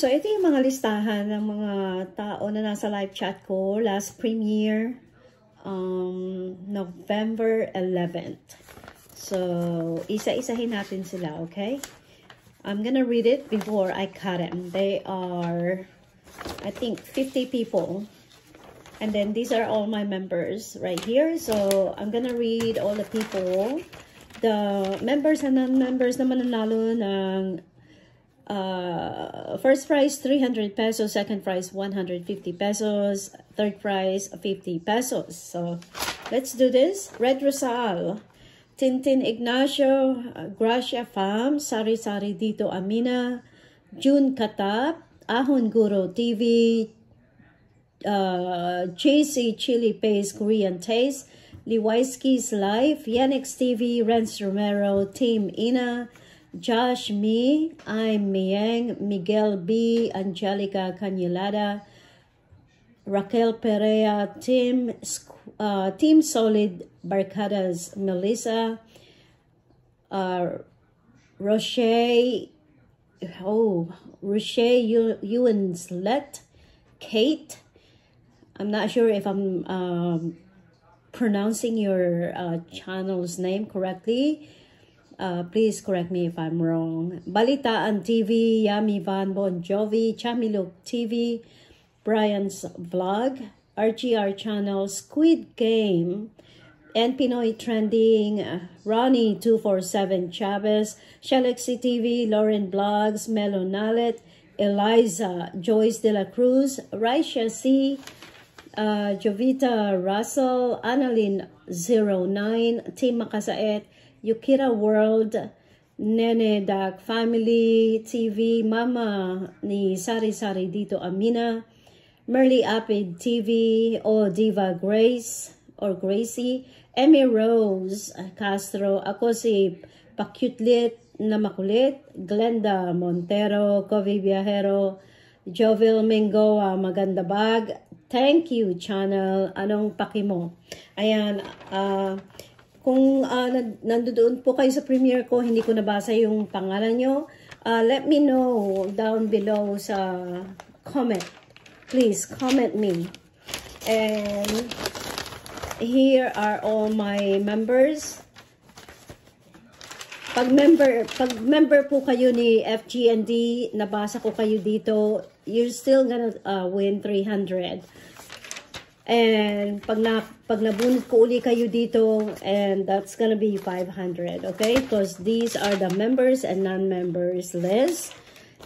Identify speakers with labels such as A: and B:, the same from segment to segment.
A: So, ito yung mga listahan ng mga tao na nasa live chat ko last premiere um, November 11th. So, isa-isahin natin sila, okay? I'm gonna read it before I cut them. They are, I think, 50 people. And then these are all my members right here. So, I'm gonna read all the people. The members and non-members na mananalo ng uh, first prize 300 pesos, second prize 150 pesos, third prize 50 pesos. So let's do this. Red Rosal, Tintin Ignacio, Gracia Fam, Sari Sari Dito Amina, June Katap, Ahon Guro TV, uh, JC Chili Paste Korean Taste, Liwaiski's Life, Yannick's TV, Renz Romero, Team Ina, Josh Me, I'm Mieng, Miguel B, Angelica Canelada, Raquel Perea, Team, uh, Team Solid Barcadas, Melissa, uh, Roche, oh, Roche Ewanslet, Kate, I'm not sure if I'm um, pronouncing your uh, channel's name correctly. Uh, please correct me if I'm wrong. Balitaan TV, Yami Van Bon Jovi, Chamilok TV, Brian's Vlog, RGR Channel, Squid Game, and Pinoy Trending, Ronnie 247 Chavez, Shalexi TV, Lauren Blogs, Melo Nalet, Eliza, Joyce De La Cruz, Raisha C, uh, Jovita Russell, Annalyn09, Team Makasaet, Yukira World, Nene Dak Family TV, Mama ni Sari Sari dito Amina, Merly Apid TV o Diva Grace or Gracie, Emmy Rose Castro, ako si Pakutlit na makulit, Glenda Montero, Kovi Viajero, Jovel Mengoa, Maganda Bag, Thank you, channel. Anong paki mo? Ayan, uh, kung uh, nandoon po kayo sa premiere ko, hindi ko nabasa yung pangalan nyo, uh, let me know down below sa comment. Please, comment me. And here are all my members. Pag member, pag member po kayo ni FGND, nabasa ko kayo dito, you're still gonna uh, win 300. And pag, na, pag nabunot ko uli kayo dito, and that's gonna be 500, okay? Because these are the members and non-members list.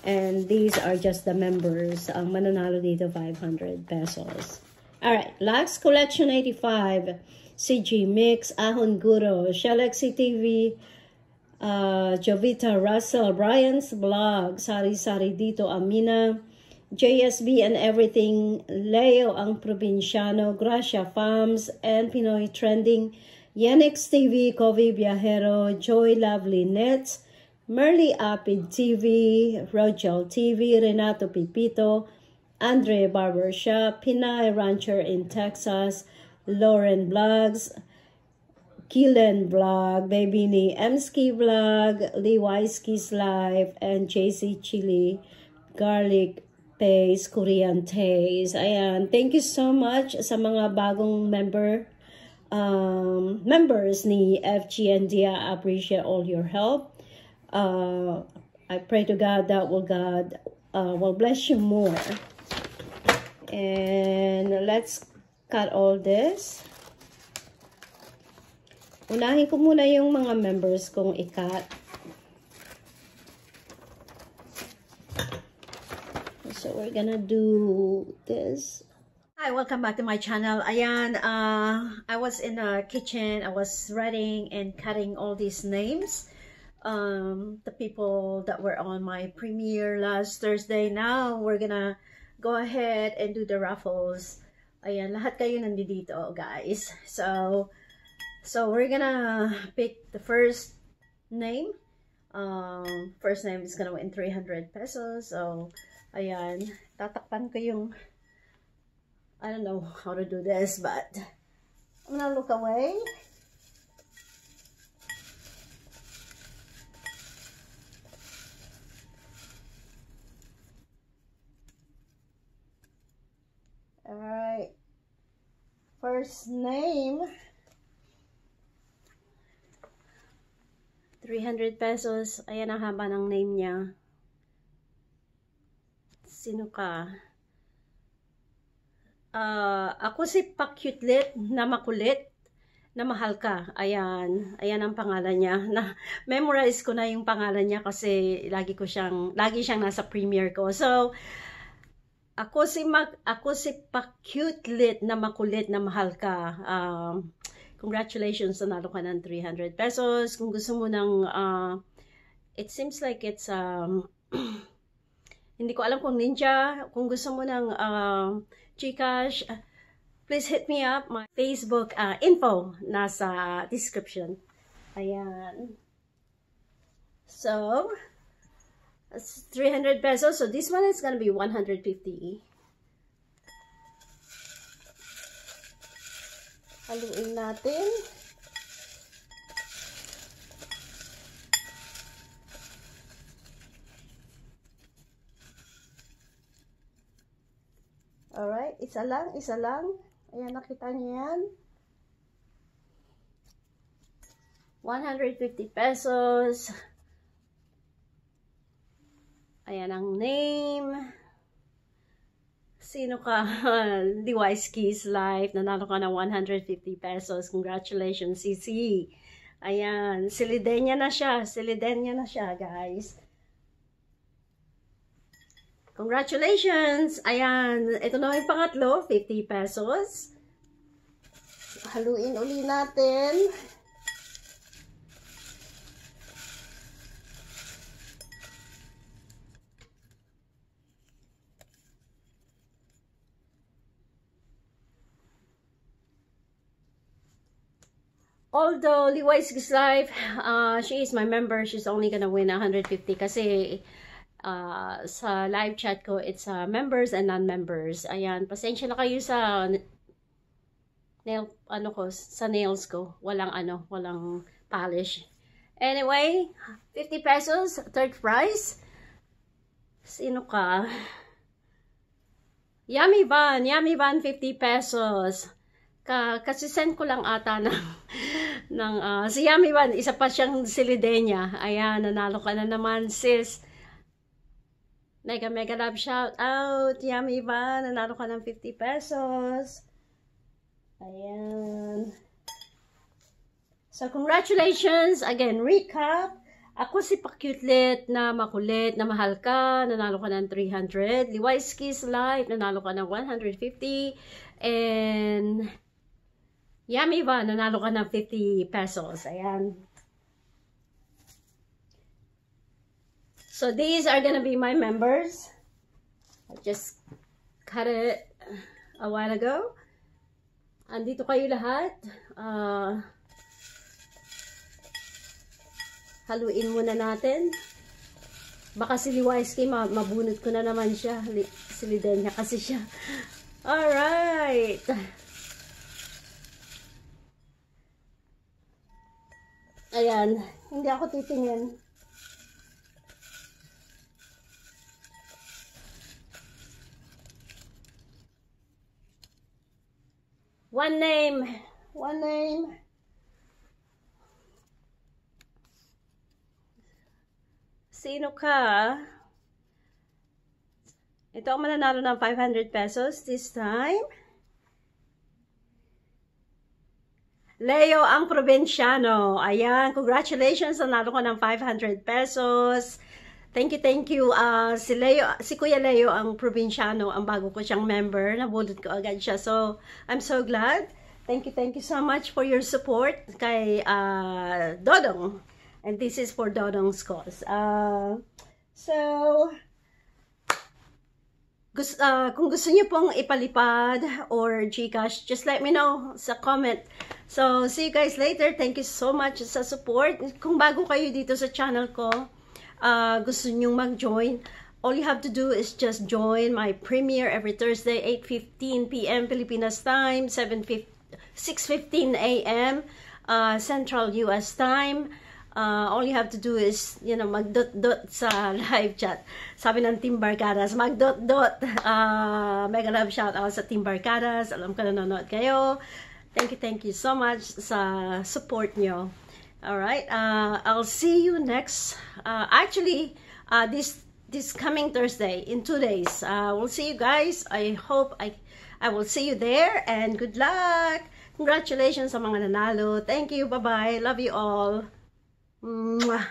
A: And these are just the members. Ang mananalo dito, 500 pesos. Alright, Lux Collection 85, CG Mix, Ahon Guro, Shalexi TV, uh, Jovita Russell, Brian's Blog, Sari Sari dito, Amina, JSB and everything, Leo ang probinsyano, Gracia Farms, and Pinoy Trending, Yanix TV, Kovi Viajero, Joy Lovely Nets, Merly Apid TV, Rogel TV, Renato Pipito, Andre Barbershop, Pinay Rancher in Texas, Lauren Blogs, Killen Vlog, Baby ni Emski Lee Waiski's Live, and JC Chili Garlic Taste, Korean Taste. Ayan. Thank you so much sa mga bagong member um, members ni FGND. I appreciate all your help. Uh, I pray to God that will God uh, will bless you more. And let's cut all this. Unahin ko muna yung mga members kong ikat. So we're gonna do this. Hi, welcome back to my channel. Ayan, uh, I was in the kitchen. I was writing and cutting all these names. Um, the people that were on my premiere last Thursday. Now, we're gonna go ahead and do the raffles. Ayan, lahat kayo nandito, guys. So, so we're gonna pick the first name. Um, first name is gonna win 300 pesos. So, Ayan. Tatakpan ko yung, I don't know how to do this, but I'm gonna look away. Alright. First name. 300 pesos. Ayan ang haba ng name niya. Sino ka? Uh, ako si Pakutlit na makulit na mahal ka. Ayan. Ayan ang pangalan niya. Na memorize ko na yung pangalan niya kasi lagi ko siyang lagi siyang nasa premiere ko. So ako si Mac, ako si Pakutlit na makulit na mahal ka. Um, congratulations, nanalo ka ng 300 pesos. Kung gusto mo ng uh, it seems like it's um Hindi ko alam kung ninja, kung gusto mo ng uh, Gcash, uh, please hit me up. My Facebook uh, info nasa description. Ayan. So, that's 300 pesos. So, this one is gonna be 150. Haluin natin. Isa lang, isa lang. Ayan, nakita niyo yan. 150 pesos. Ayan ang name. Sino ka? Device Keys Life. Nanalo ka ng 150 pesos. Congratulations, CC. Ayan. Silidenya na siya. Silidenya na siya, guys. Congratulations! Ayan, ito na yung pangatlo, 50 pesos. Haluin uli natin. Although Liwai's Life, uh, she is my member, she's only gonna win 150 kasi uh, sa live chat ko, it's uh, members and non-members. Ayan, pasensya na kayo sa nail, ano ko, sa nails ko. Walang ano, walang polish. Anyway, 50 pesos, third prize. Sino ka? Yummy Van, Yummy Van, 50 pesos. Ka, kasi send ko lang ata ng, ng uh, si Yummy Van, isa pa siyang silidenya. Ayan, nanalo ka na naman, sis. Mega mega love shout out. Yummy ba? Nanalo ka ng 50 pesos. Ayan. So, congratulations. Again, recap. Ako si Pakutlet na makulit, na mahal ka, nanalo ka ng 300. Liwaiski's Life, nanalo ka ng 150. And Yummy ba? Nanalo ka ng 50 pesos. Ayan. So these are gonna be my members. I just cut it a while ago. Andito kayo lahat. Uh, haluin muna natin. Baka si Liwaiski, ma mabunot ko na naman siya. Si Lidenya kasi siya. Alright. Ayan. Hindi ako titingin. One name. One name. Sino ka? Ito ang mananalo ng 500 pesos this time. Leo ang probinsyano. Ayan, congratulations. Nanalo ko ng 500 pesos. Thank you, thank you. Uh, si Leo, si Kuya Leo ang probinsyano, ang bago ko siyang member. Nabulot ko agad siya. So, I'm so glad. Thank you, thank you so much for your support kay uh, Dodong. And this is for Dodong's cause. Uh, so, gusto, uh, kung gusto niyo pong ipalipad or Gcash, just let me know sa comment. So, see you guys later. Thank you so much sa support. Kung bago kayo dito sa channel ko, uh, gusto nyong mag-join, all you have to do is just join my premiere every Thursday, 8.15 p.m. Pilipinas time, 6.15 a.m. Uh, Central U.S. time. uh, all you have to do is, you know, mag-dot-dot sa live chat. Sabi ng Team Barcadas, mag-dot-dot. Uh, mega love shout out sa Team Barcadas. Alam ko nanonood kayo. Thank you, thank you so much sa support nyo. Alright, uh, I'll see you next. Uh, actually, uh, this this coming Thursday in two days. Uh, we'll see you guys. I hope I I will see you there and good luck. Congratulations sa mga nanalo. Thank you. Bye-bye. Love you all. Mwah.